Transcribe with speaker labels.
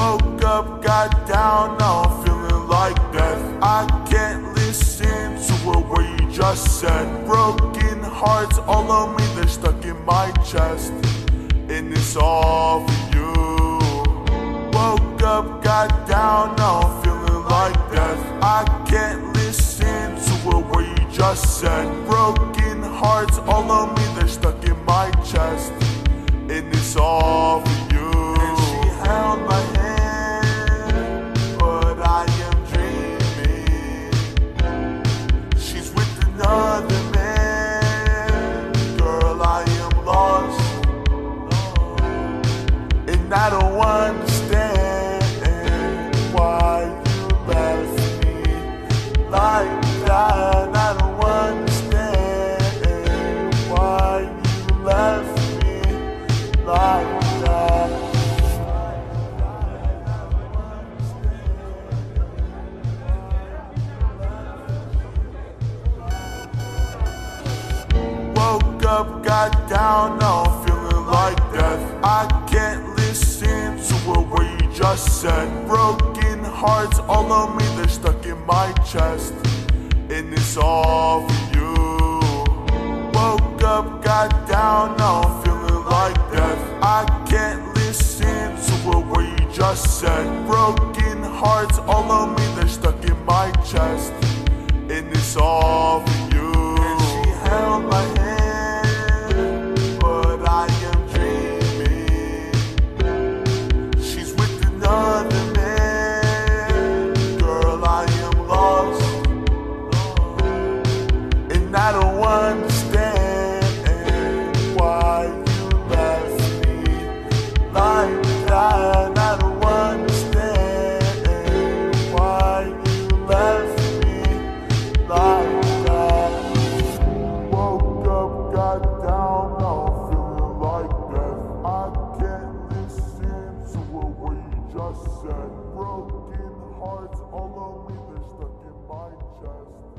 Speaker 1: up, got down, now I'm feeling like death. I can't listen to a word you just said. Broken hearts all on me, they're stuck in my chest. And it's all for you. Woke up, got down, now I'm feeling like death. I can't listen to a word you just said. Broken hearts all on me, got down, now I'm feeling like death. I just said. Broken hearts all on me, they're stuck in my chest. And it's all for you. Woke up, got down, now I'm feeling like death. I can't listen to a word you just said. Broken hearts all on me, said broken hearts all on me, they're stuck in my chest.